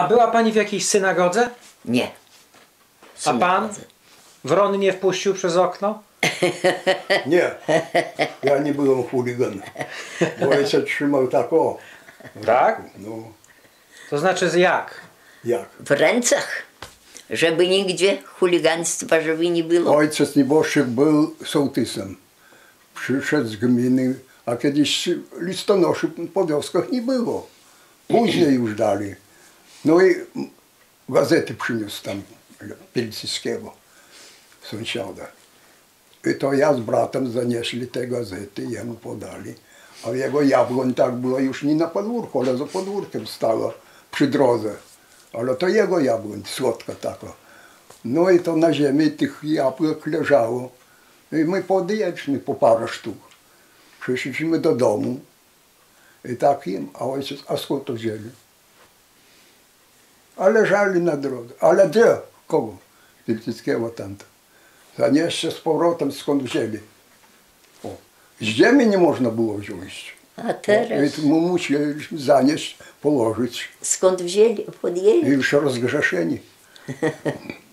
A była pani w jakiejś synagodze? Nie. A pan? Wron nie wpuścił przez okno? Nie, ja nie byłem chuliganem. Bo ojciec trzymał tak o. Tak? No, To znaczy z jak? jak? W ręcach. Żeby nigdzie chuliganstwa, żeby nie było. Ojciec nieboszczyk był sołtysem. Przyszedł z gminy, a kiedyś listonoszy po wioskach nie było. Później już dali. No i gazety przyniósł tam Pielcyckiego, sąsiada. I to ja z bratem zanieśli te gazety, jemu podali. A jego jabłoń tak było już nie na podwórku, ale za podwórkiem stała przy drodze. Ale to jego jabłoń, słodka taka. No i to na ziemi tych jabłek leżało. No I my podjedźmy po parę sztuk. Przyszliśmy do domu i tak im, a ojciec, a skąd to wzięli? A leżali na drodze. Ale gdzie? Kogo? Pilcyckiego tamto. Zanieście z powrotem skąd wzięli. O. Z ziemi nie można było wziąć. A teraz I mu musieliśmy zanieść, położyć. skąd wzięli, I podjęli? już rozgrzeszeni.